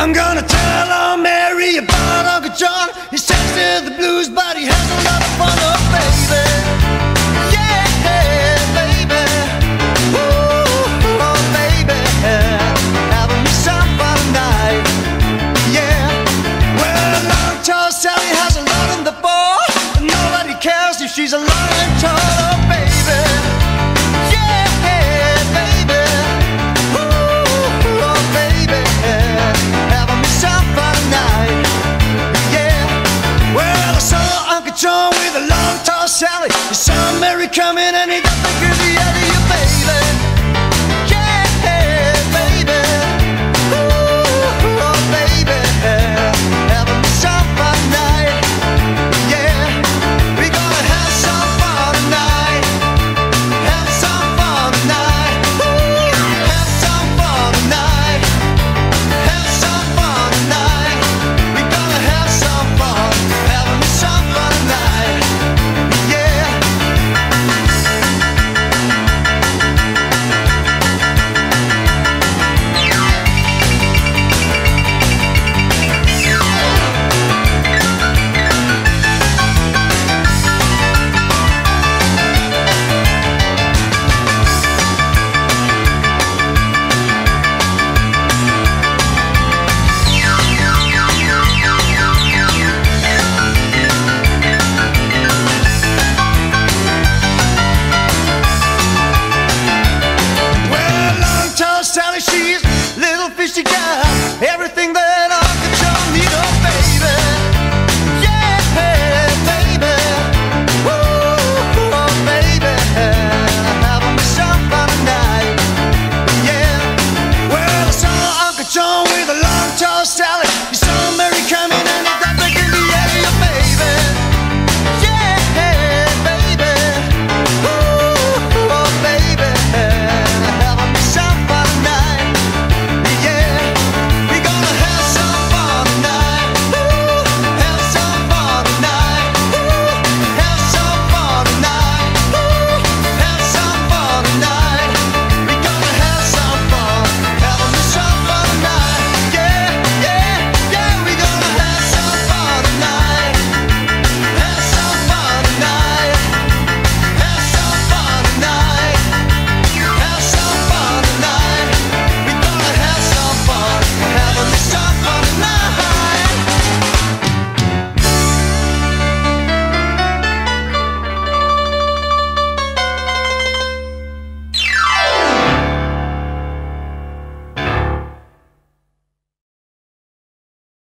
I'm gonna Mary coming and he nothing to be out of you baby. you got